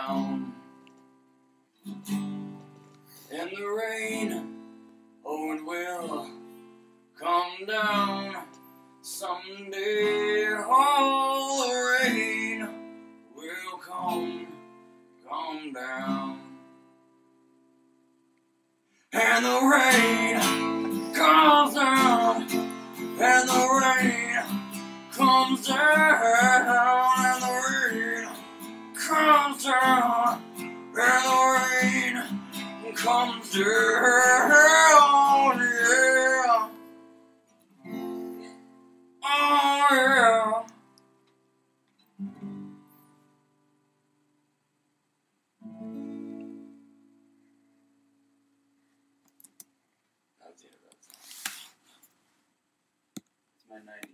down in the rain. Oh, it will come down someday. All the rain will come, come down. And the rain comes down, and the rain comes down comes down and the rain comes down, yeah. Oh, yeah. That's it. That's my 90.